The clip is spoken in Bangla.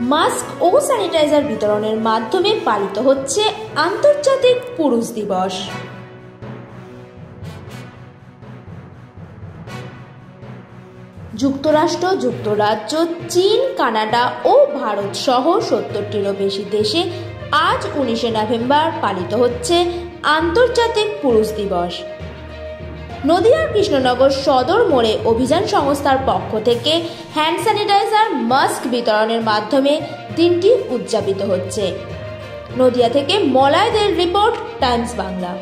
মাস্ক ও স্যানিটাইজার বিতরণের মাধ্যমে পালিত হচ্ছে আন্তর্জাতিক পুরুষ দিবস। যুক্তরাষ্ট্র, যুক্তরাজ্য, চীন, কানাডা ও ভারত সহ সত্তরটিরও বেশি দেশে আজ উনিশে নভেম্বর পালিত হচ্ছে আন্তর্জাতিক পুরুষ দিবস। নদিয়ার কৃষ্ণনগর সদর মোড়ে অভিযান সংস্থার পক্ষ থেকে হ্যান্ড স্যানিটাইজার মাস্ক বিতরণের মাধ্যমে দিনটি উদযাপিত হচ্ছে। নদিয়া থেকে মলায়দের রিপোর্ট, টাইমস বাংলা।